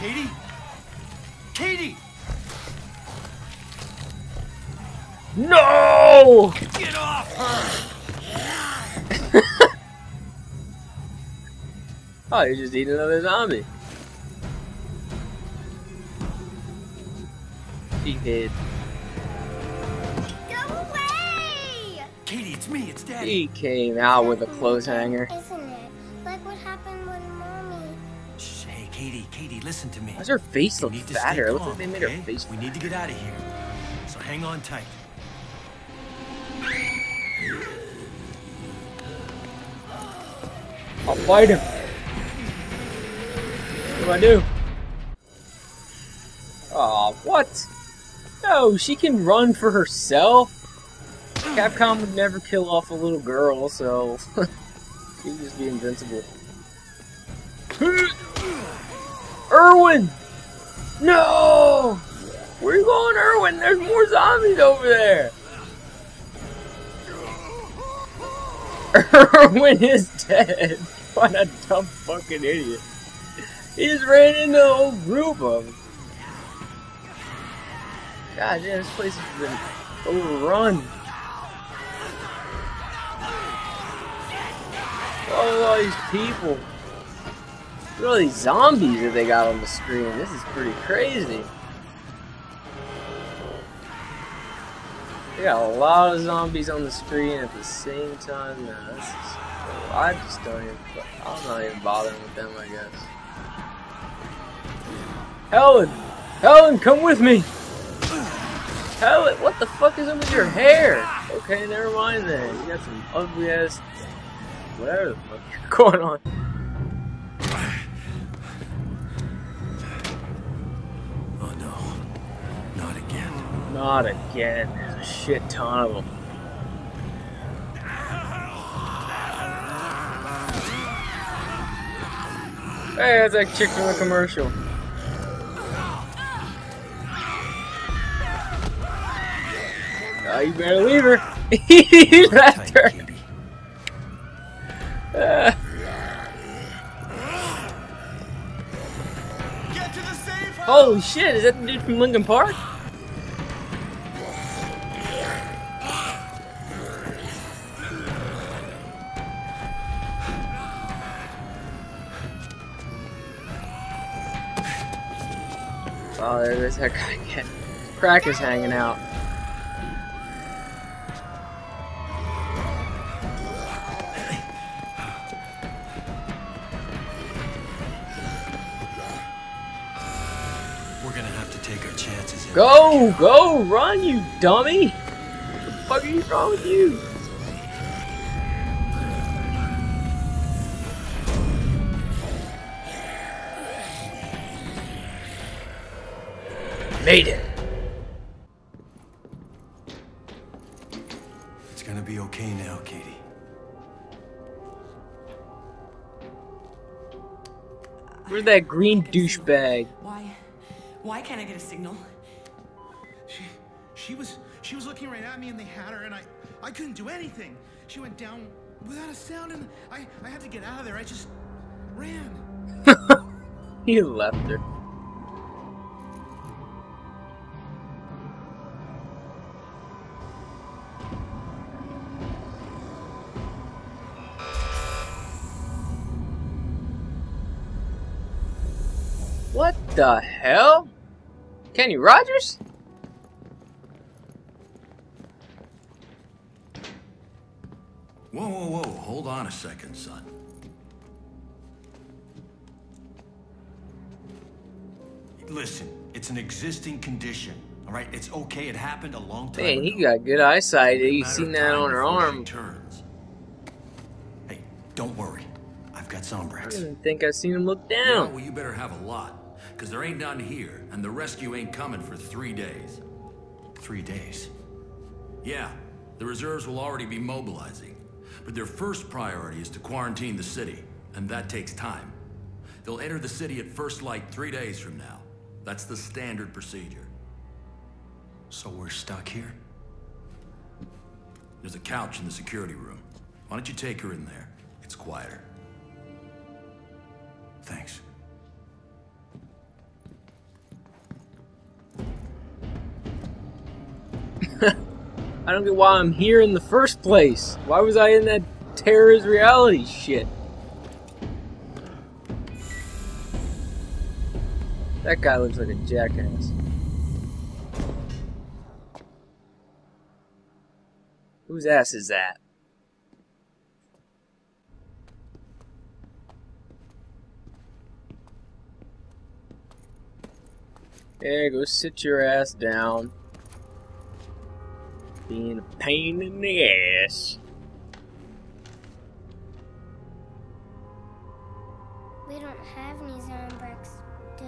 Katie? Katie! No! Get off her! Oh, you just eat another zombie. He did. Go away! Katie, it's me, it's Daddy. He came out with a clothes hanger. Katie, Katie, listen to me. Why's her face You look fatter? It looks like they made okay? her face We need to get out of here. So hang on tight. I'll fight him. What do I do? Aw, what? No, she can run for herself. Capcom would never kill off a little girl, so she'd just be invincible. Erwin! No! Where you going, Erwin? There's more zombies over there! Erwin is dead! What a dumb fucking idiot. He just ran into a whole group of them. God damn, this place has been overrun. All these people. Look at all these zombies that they got on the screen. This is pretty crazy. They got a lot of zombies on the screen at the same time. Now, this is, I just don't even. I'm not even bothering with them. I guess. Helen, Helen, come with me. Helen, what the fuck is up with your hair? Okay, never mind then. You got some ugly ass. Whatever the fuck is going on. Not again. There's a shit ton of them. Hey, that's that chick from the commercial. Oh, you better leave her. he left her. Katie. Uh, Get to the safe house! holy shit, is that the dude from Linkin Park? Oh, there goes that guy again. Crack is hanging out. We're gonna have to take our chances. Go, go, run, you dummy! What the fuck is wrong with you? Made it. It's gonna be okay now, Katie. Where's that green douchebag? Why? Why can't I get a signal? She, she was, she was looking right at me, and they had her, and I, I couldn't do anything. She went down without a sound, and I, I had to get out of there. I just ran. He left her. The hell? Kenny Rogers? Whoa, whoa, whoa, hold on a second, son. Listen, it's an existing condition. All right, it's okay. It happened a long time Man, ago. he got good eyesight. You seen that on her arm. Turns. Hey, don't worry. I've got I didn't think I seen him look Yeah, down. well, you better have a lot. Because there ain't none here, and the rescue ain't coming for three days. Three days. Yeah, the reserves will already be mobilizing. But their first priority is to quarantine the city, and that takes time. They'll enter the city at first light three days from now. That's the standard procedure. So we're stuck here? There's a couch in the security room. Why don't you take her in there? It's quieter. Thanks. I don't get why I'm here in the first place. Why was I in that Terror is Reality shit? That guy looks like a jackass. Whose ass is that? Yeah, go sit your ass down. Being a pain in the ass. We don't have any Zombrex, do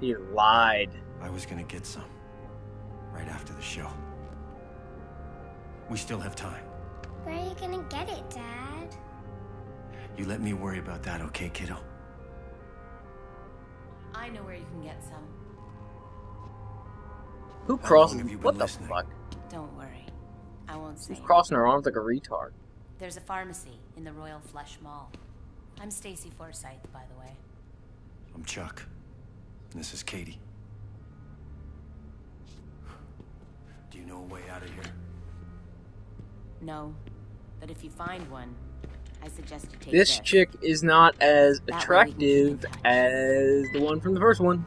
we? You lied. I was gonna get some. Right after the show. We still have time. Where are you gonna get it, Dad? You let me worry about that, okay, kiddo? I know where you can get some. Who How crossed? long have you been What the listening? fuck? Don't worry. I won't say. Who's crossing her arms like a retard? There's a pharmacy in the Royal Flush Mall. I'm Stacey Forsythe, by the way. I'm Chuck. This is Katie. Do you know a way out of here? No, but if you find one, I suggest you take This this. chick is not as That way we can keep in attractive as the one from the first one.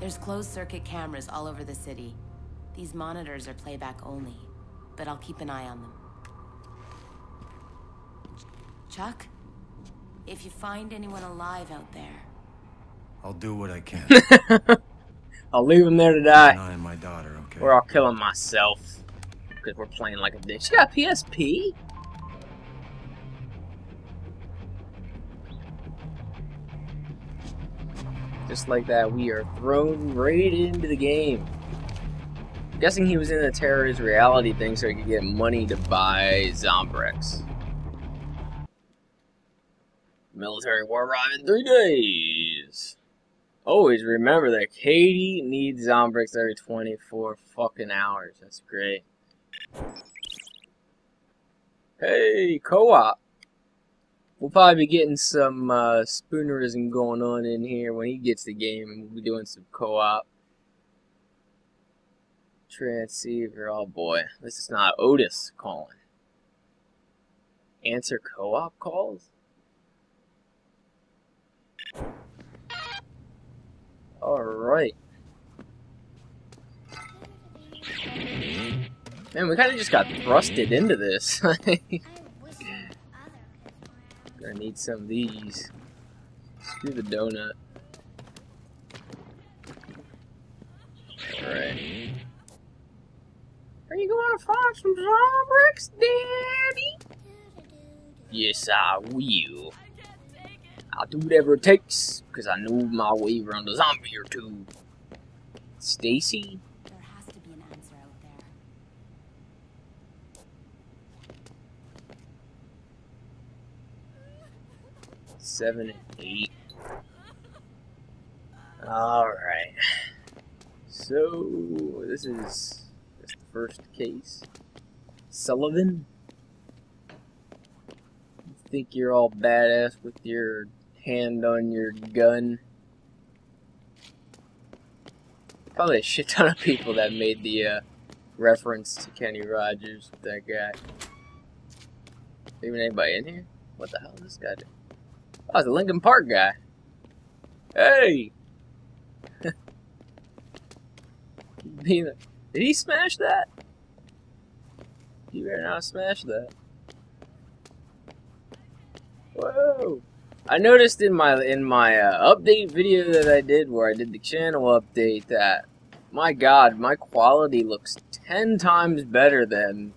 There's closed circuit cameras all over the city. These monitors are playback only, but I'll keep an eye on them. Chuck, if you find anyone alive out there, I'll do what I can. I'll leave him there to die, an eye on my daughter, okay? or I'll kill him myself. Because we're playing like a dick. She got PSP? Just like that, we are thrown right into the game. Guessing he was in the Terror is Reality thing so he could get money to buy Zombrex. Military war arrive in three days. Always remember that Katie needs Zombrex every 24 fucking hours. That's great. Hey, co-op. We'll probably be getting some uh, spoonerism going on in here when he gets the game. And we'll be doing some co-op. Transceiver, oh boy. This is not Otis calling. Answer co-op calls? Alright. Man, we kind of just got thrusted into this. Gonna need some of these. Screw the donut. Alright. Are you going to find some Zombrex, Daddy? Yes, I will. I'll do whatever it takes, because I know my way around a zombie or two. Stacey? there has to be an answer out there. seven, and eight. Alright. So, this is this the first case. Sullivan? You think you're all badass with your hand on your gun? Probably a shit ton of people that made the uh, reference to Kenny Rogers that guy. Even anybody in here? What the hell is this guy doing? Oh, it's the Linkin Park guy. Hey! Being a- Did he smash that? You better not smash that. Whoa! I noticed in my in my uh, update video that I did, where I did the channel update, that my God, my quality looks ten times better than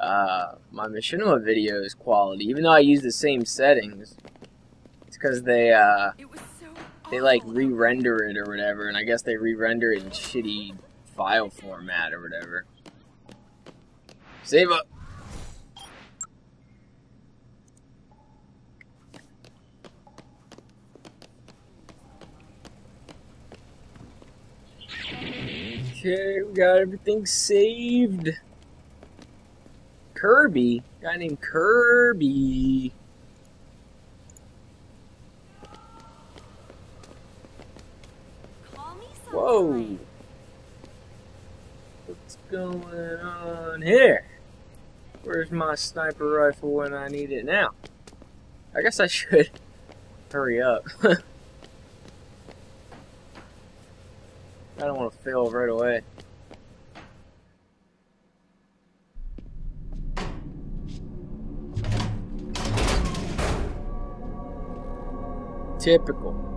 uh, my Machinima videos quality, even though I use the same settings. It's because they uh, so they like re-render it or whatever, and I guess they re-render it in shitty file format or whatever. Save up. Okay, we got everything saved. Kirby, guy named Kirby. Call me Whoa. sometime. going on here? Where's my sniper rifle when I need it now? I guess I should hurry up. I don't want to fail right away. Typical.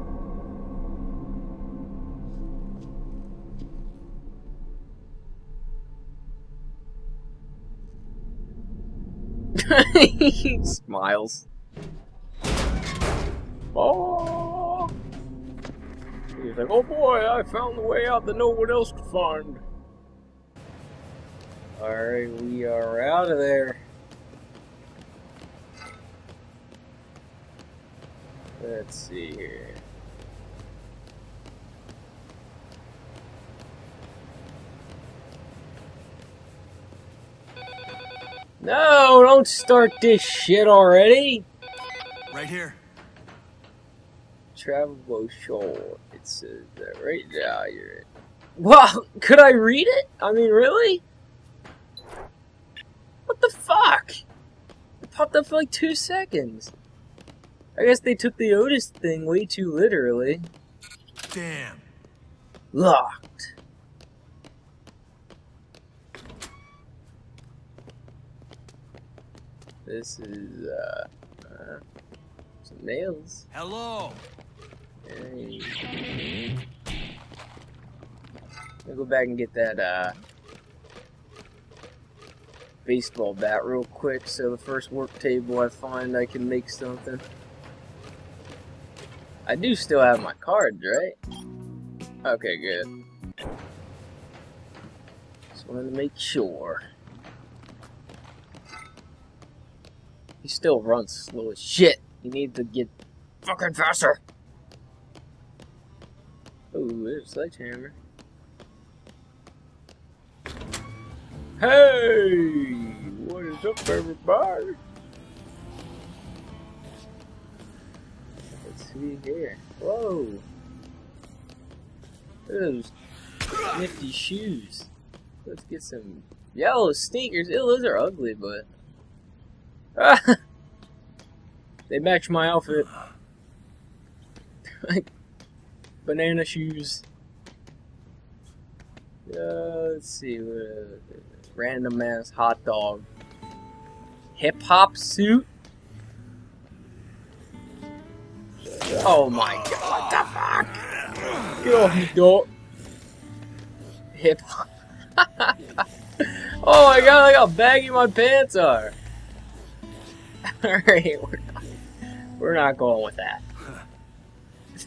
He smiles. Oh! He's like, oh boy, I found the way out that no one else could find. Alright, we are out of there. Let's see here. No, don't start this shit already. Right here. Travel Shoal. It says that right now you're in. Wow, could I read it? I mean, really? What the fuck? It popped up for like two seconds. I guess they took the Otis thing way too literally. Damn. Locked. This is, uh, uh some nails. Hello. Hey. Let me go back and get that, uh, baseball bat real quick so the first work table I find I can make something. I do still have my cards, right? Okay, good. Just wanted to make sure. He still runs slow as shit. You need to get fucking faster. Oh, there's a sledgehammer. Hey! What is up, everybody? Let's see here. Whoa! Those nifty shoes. Let's get some yellow sneakers. Ew, those are ugly, but they match my outfit. like banana shoes. Uh, let's see. Uh, random ass hot dog. Hip hop suit. Oh my god! What the fuck? Get off me, dog. Hip hop. oh my god! Look how baggy my pants are. Alright, we're not, we're not going with that.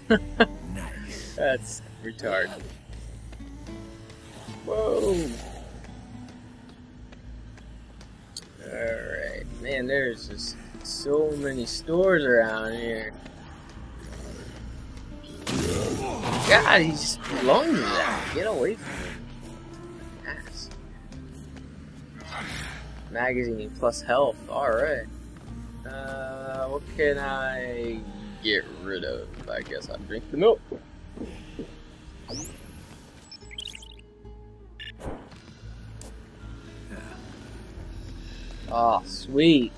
Nice. That's retarded. Whoa. Alright, man, there's just so many stores around here. God, he's lunges at Get away from me. Ass. Magazine plus health. Alright. Uh, what can I get rid of? I guess I'll drink the milk. Oh, sweet.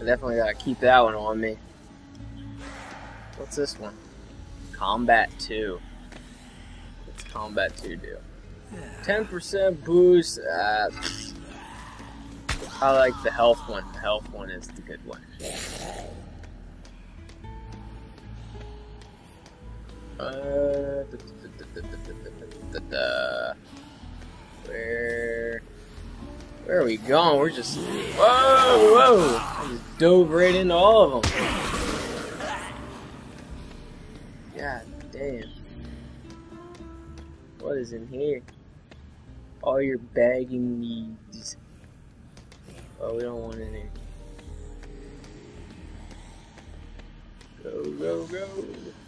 I definitely gotta keep that one on me. What's this one? Combat 2. What's Combat 2 do? 10% boost. Uh, I like the health one. The health one is the good one. Uh, where, where are we going? We're just, whoa, whoa! I just dove right into all of them. God damn. What is in here? All your bagging needs. Oh, we don't want any. Go, go, go.